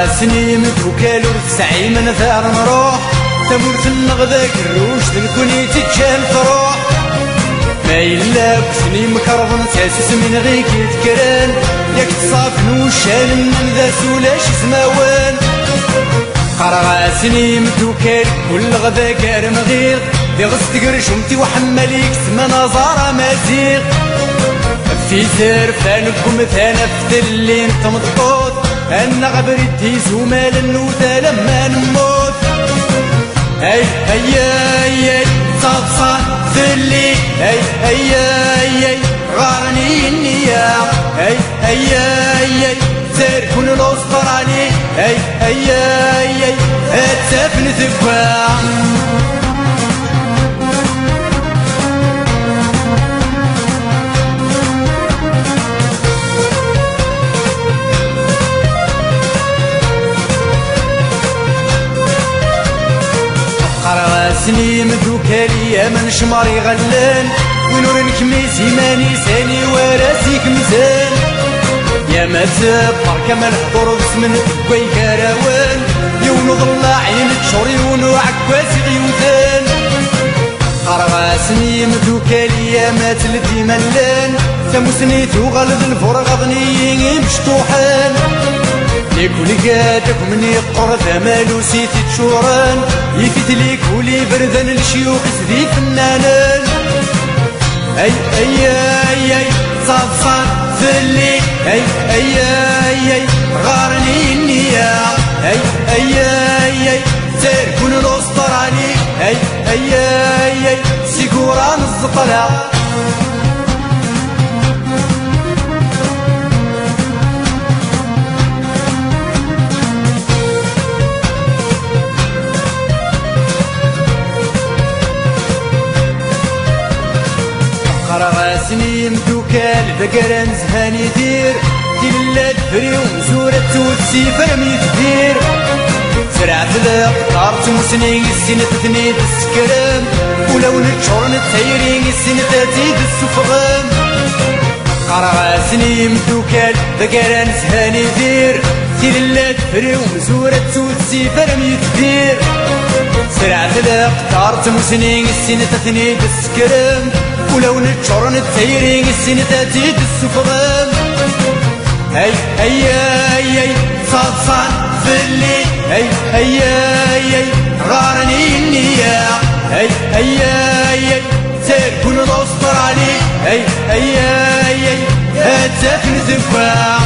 غاسني متوكل ورتسعي من ثار نروح تموت النغذاك الروش ذنكوني تتشال تروح ما إلا كسني مكرضن تاسس من غيك يتكران. ياك تصافن وشال من ذا سولاش زماوان قرغاسني متوكل كل غدا كارم غير دي غصت قرشمتي وحماليك سما زارة مازيغ في زر فانكم ثانا في اللي انت أنا غبرتي زمال النوتة لما نموت هيا هيا صاد صاد ذلي هاي هيا هيا غارني النية هاي هيا هيا سير كل الاسترالي هاي هيا هيا اتسافن ثباع سني مدوكالي من شماري غلان ونور نكميس يماني ساني وراسيك مزان يا ما تبقى ما الحضور بسمن تقوي كراوان. يونو ضلع عين تشوري ونو عكواس غيوثان قرغاسني مدوكالي يا ما تلدي ملان. سموسني غلد الفرغ ظني مشطوحان يكون قادك من يقر ثمالو سيت تشوران يفيت ليك ولي بردن الشيوخ سذي فنانان اي اي اي اي صاد صاد ثلي اي اي اي اي غارني النية اي اي اي اي سير كون الاسترالي اي اي اي اي سيكوران الزقلاء راسني مدوكال بقرا زهاني دير كلا تفري ومزورة توتسي فرمي تدير سرعت القطار تمسني السنة تثني بالسكرام ولو نتشور نتسيري السنة تاتي بالسفغام قراسني مدوكال بقرا زهاني دير كلا تفري ومزورة توتسي فرمي تدير سرعت القطار تمسني السنة تثني بالسكرام ولو نتشور نتسيري السنة تزيد السفران هاي هيا هيا صاد صاد فلي هاي هيا هيا غارني النية هاي هيا هيا سير كل الاسترالي هاي هيا هيا هاتفن ذباح